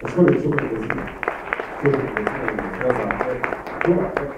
我说的，说的 شكرا جزيلا 着